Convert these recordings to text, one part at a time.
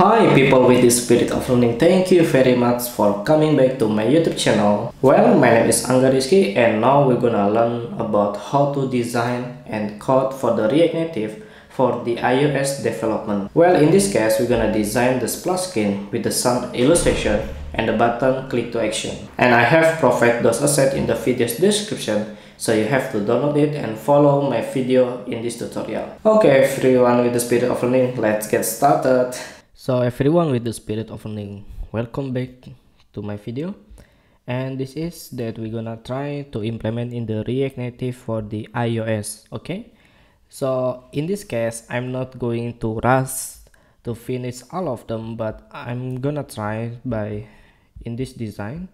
Hi people with the spirit of learning, thank you very much for coming back to my YouTube channel. Well, my name is Angga Risky and now we're gonna learn about how to design and code for the React Native for the iOS development. Well, in this case, we're gonna design the splash screen with the sun illustration and the button click to action. And I have provided those assets in the video's description so you have to download it and follow my video in this tutorial. Okay everyone with the spirit of learning, let's get started. So everyone with the spirit of learning, welcome back to my video. And this is that we're gonna try to implement in the React Native for the iOS, okay? So in this case, I'm not going to rush to finish all of them, but I'm gonna try by in this design,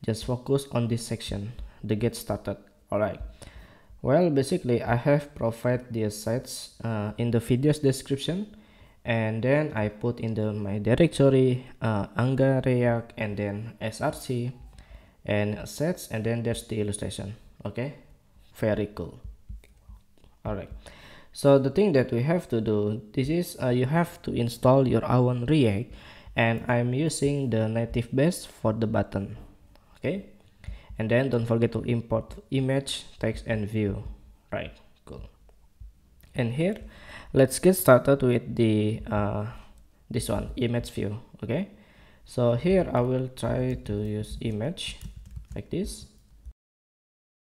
just focus on this section, the get started, alright. Well, basically I have provided the assets uh, in the video's description and then I put in the my directory uh, Angga React and then src and assets and then there's the illustration. Okay? Very cool. All right so the thing that we have to do this is uh, you have to install your own react and i'm using the native base for the button. Okay? And then don't forget to import image text and view. Right. Cool and here. Let's get started with the uh, this one image view okay? So here I will try to use image like this.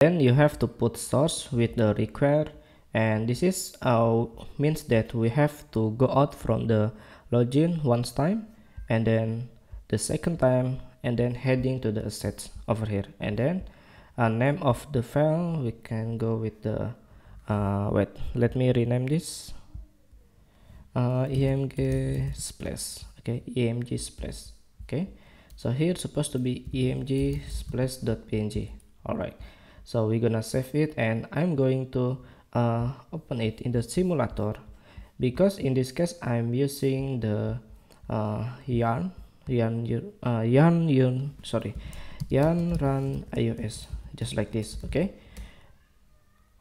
Then you have to put source with the require and this is uh, means that we have to go out from the login once time and then the second time and then heading to the assets over here. And then uh, name of the file we can go with the uh, wait let me rename this. Uh, emg splash. Okay emg splash. Okay so here supposed to be emg splash.png all right so we're gonna save it and i'm going to uh, open it in the simulator. Because in this case i'm using the uh, yarn yarn uh, yarn yarn sorry yarn run ios just like this okay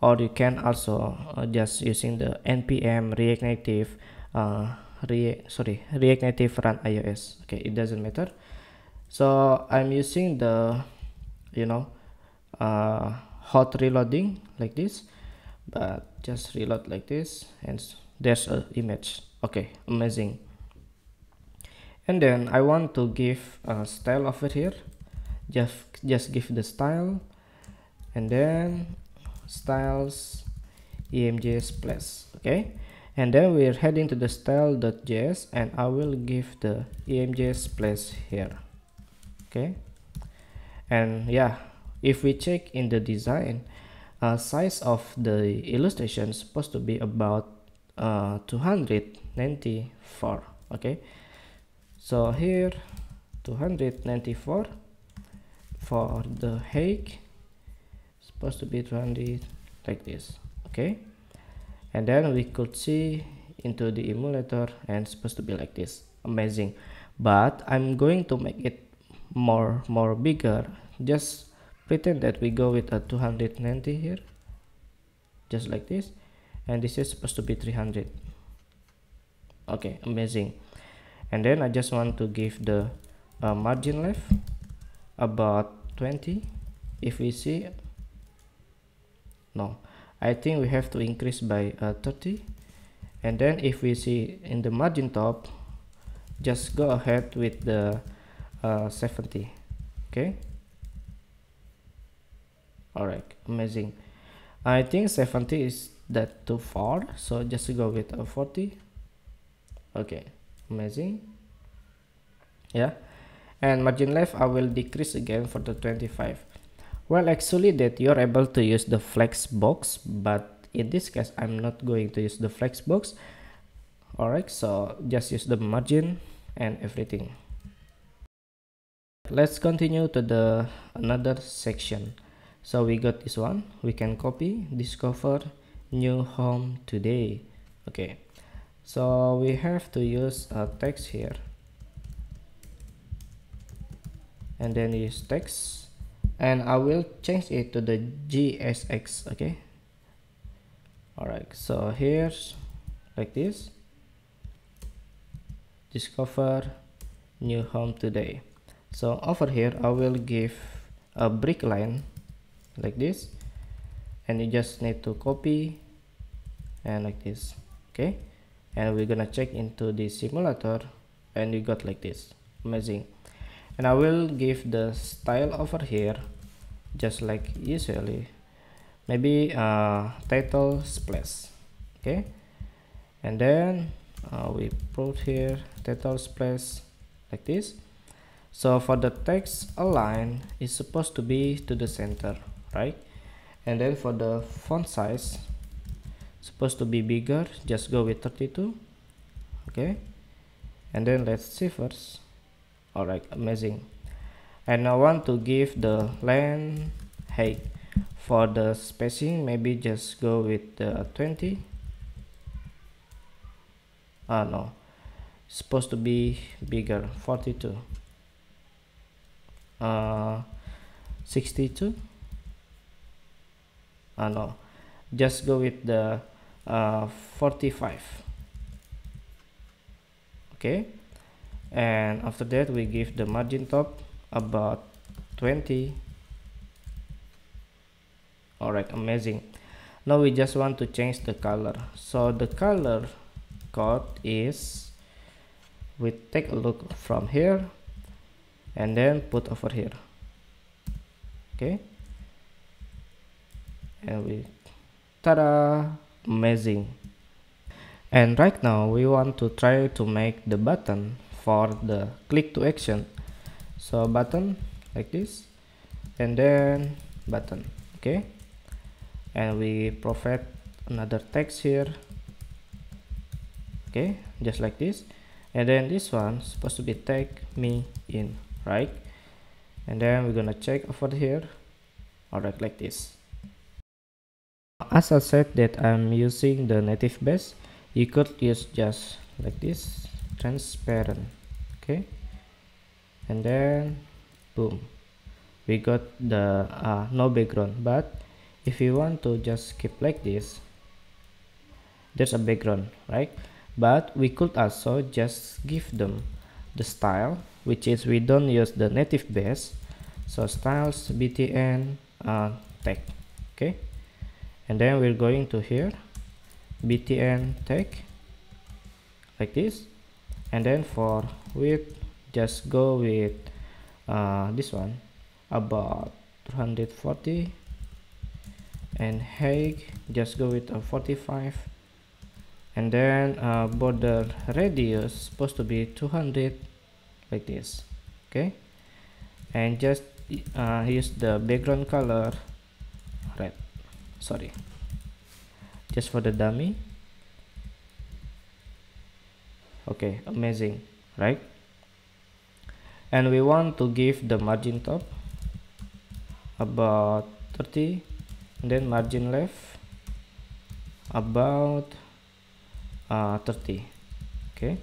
or you can also uh, just using the npm react native uh, react sorry react native run ios okay it doesn't matter. So i'm using the you know uh, hot reloading like this. But just reload like this and there's a image. Okay amazing. And then i want to give a style over here. Just just give the style. And then styles emg splash okay? And then we're heading to the style.js and I will give the emg splash here okay? And yeah if we check in the design uh, size of the illustration supposed to be about uh, 294 okay? So here 294 for the height supposed to be 200 like this okay? And then we could see into the emulator and supposed to be like this. Amazing. But i'm going to make it more more bigger. Just pretend that we go with a 290 here. Just like this. And this is supposed to be 300 okay amazing. And then i just want to give the uh, margin left about 20 if we see no. I think we have to increase by uh, 30 and then if we see in the margin top just go ahead with the uh, 70 okay? All right amazing. I think 70 is that too far so just go with a 40 okay. Amazing. Yeah. And margin left I will decrease again for the 25 well actually that you're able to use the flex box but in this case i'm not going to use the flex box. Alright so just use the margin and everything. Let's continue to the another section. So we got this one. We can copy discover new home today. Okay. So we have to use a text here. And then use text and I will change it to the JSX okay? Alright so here's like this. Discover new home today. So over here I will give a brick line like this. And you just need to copy and like this okay? And we're gonna check into the simulator. And you got like this. Amazing and I will give the style over here just like usually. Maybe uh, title splash okay? And then uh, we put here title splash like this. So for the text align is supposed to be to the center right? And then for the font size supposed to be bigger just go with 32 okay? And then let's see first all right amazing. And I want to give the length height for the spacing maybe just go with the 20 ah no. Supposed to be bigger 42 uh 62 uh, no. Just go with the uh, 45 okay and after that we give the margin top about 20 alright amazing. Now we just want to change the color. So the color code is we take a look from here and then put over here. Okay? And we ta-da! Amazing. And right now we want to try to make the button for the click to action. So button like this and then button okay? And we provide another text here okay? Just like this. And then this one supposed to be take me in right? And then we're gonna check over here alright like this. As I said that I'm using the native base you could use just like this transparent. Okay? And then boom. We got the uh, no background. But if you want to just keep like this there's a background right? But we could also just give them the style which is we don't use the native base. So styles btn uh, tag okay? And then we're going to here. Btn tag like this and then for width just go with uh, this one about 240 and height just go with a 45 and then uh, border radius supposed to be 200 like this okay? And just uh, use the background color red sorry. Just for the dummy okay amazing right? And we want to give the margin top about 30 then margin left about uh, 30 okay?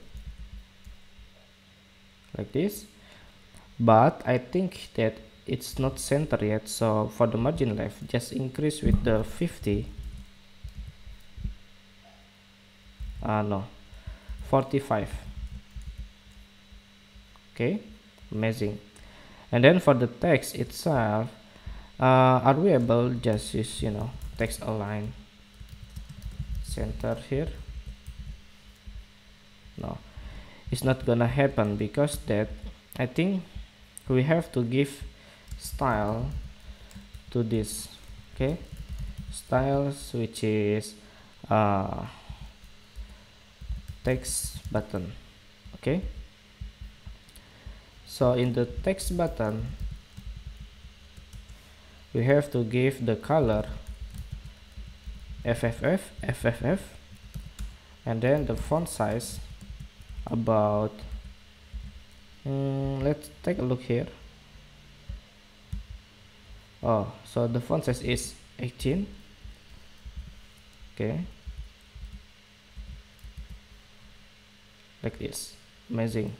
Like this. But I think that it's not center yet so for the margin left just increase with the 50 uh, no 45 okay amazing. And then for the text itself uh, are we able just use you know text align center here? No. It's not gonna happen because that I think we have to give style to this. Okay? Styles which is uh, text button okay? So in the text button we have to give the color FFF FFF and then the font size about um, let's take a look here. Oh so the font size is 18 okay like this. Amazing.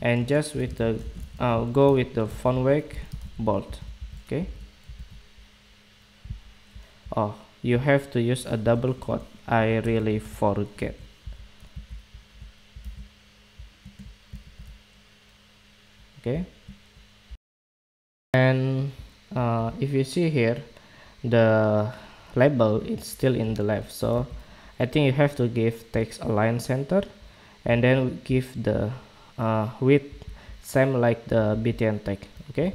And just with the uh, go with the weight bold okay? Oh you have to use a double quote I really forget. Okay? And uh, if you see here the label is still in the left so I think you have to give text align center and then give the uh, width same like the btn tag okay?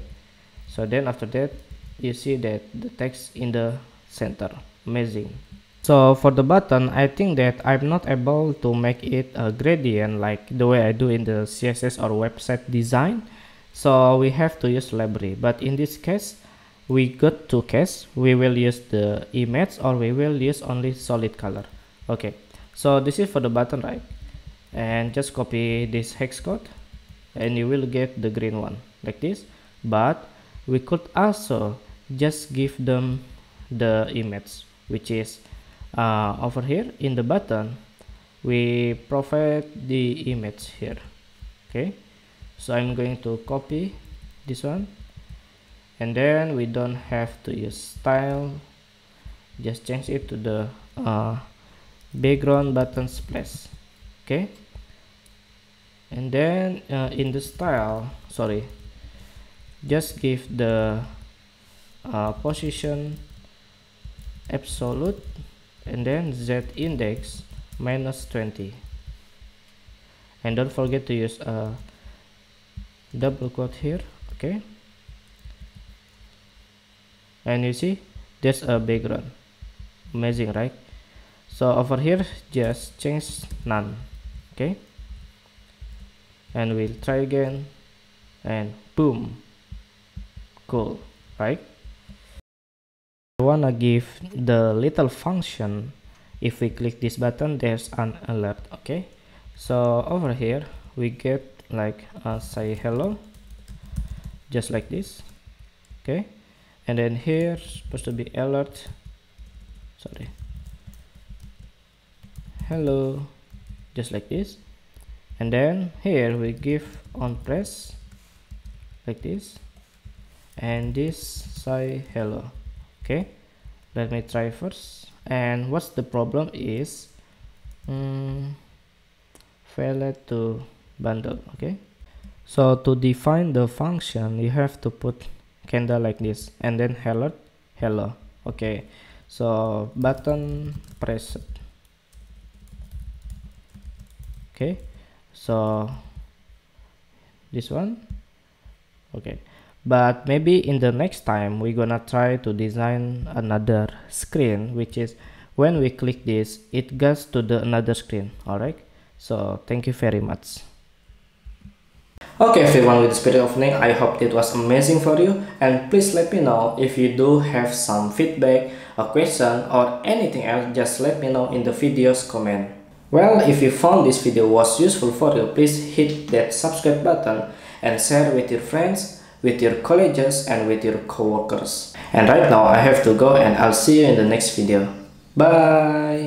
So then after that you see that the text in the center. Amazing. So for the button I think that I'm not able to make it a gradient like the way I do in the CSS or website design. So we have to use library. But in this case we got two case we will use the image or we will use only solid color. Okay. So this is for the button right and just copy this hex code and you will get the green one like this. But we could also just give them the image which is uh, over here in the button we provide the image here okay? So I'm going to copy this one and then we don't have to use style. Just change it to the uh, background button splash okay. And then uh, in the style sorry just give the uh, position absolute and then z index minus 20 and don't forget to use a double quote here okay? And you see there's a background amazing right? So over here just change none okay? And we'll try again. And boom. Cool. Right? I wanna give the little function. If we click this button there's an alert. Okay? So over here we get like uh, say hello. Just like this. Okay? And then here supposed to be alert. Sorry. Hello just like this. And then here we give on press like this. And this say hello okay? Let me try first. And what's the problem is um, failed to bundle okay? So to define the function you have to put candle like this and then hello hello okay? So button press okay. So this one. Okay. But maybe in the next time we're gonna try to design another screen which is when we click this it goes to the another screen. All right so thank you very much. Okay everyone with the spirit of learning, I hope it was amazing for you. And please let me know if you do have some feedback, a question or anything else just let me know in the video's comment. Well, if you found this video was useful for you, please hit that subscribe button and share with your friends, with your colleagues and with your coworkers. And right now I have to go and I'll see you in the next video. Bye!